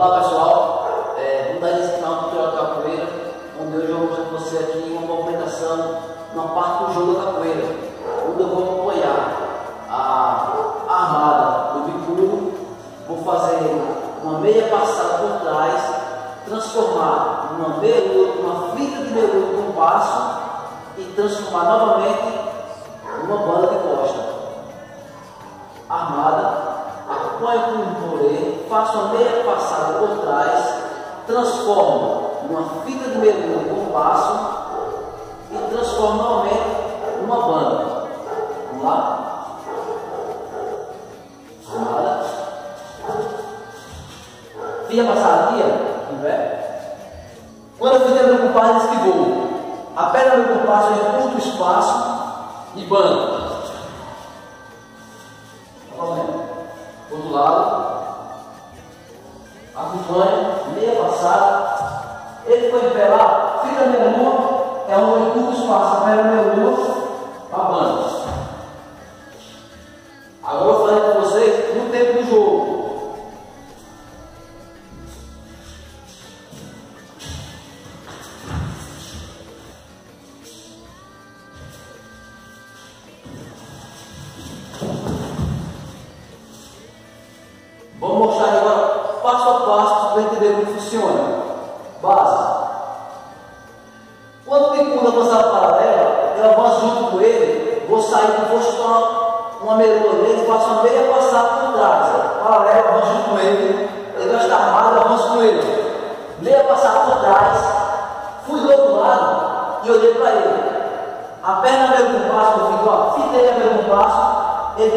Olá pessoal, é, vamos dar esse ao canal Tutorial da Capoeira, onde hoje eu vou mostrar para você aqui uma movimentação na parte do jogo da capoeira, onde eu vou apoiar a armada do bicudo, vou fazer uma meia passada por trás, transformar uma meludo, uma fita de meludo com um passo e transformar novamente numa banda de costa. Faço uma meia passada por trás, transformo numa fita de meia com passo e transformo novamente numa banda. Vamos lá? Armada. Fica passadinha, tiver. Quando eu fizer meu compadre, esquivou. A perna do compasso, eu curto espaço e banda. Acompanha, meia passada. Ele foi pé lá, fica meia lua, é um eu curto o espaço, a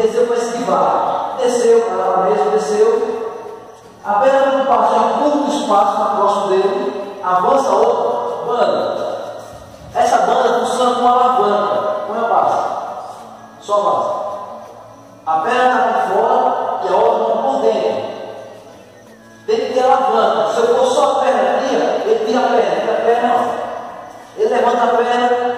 desceu para esquivar. Desceu, ela mesmo desceu. A perna meu compasso, já curto o espaço na costa dele, avança outra, banda. Essa banda funciona como uma alavanca. Põe a base. Só base. A perna está por fora e a outra está por dentro. Tem que ter alavanca. Se eu for só a perna aqui, ele tira a perna, tira a perna, ó. Ele levanta a perna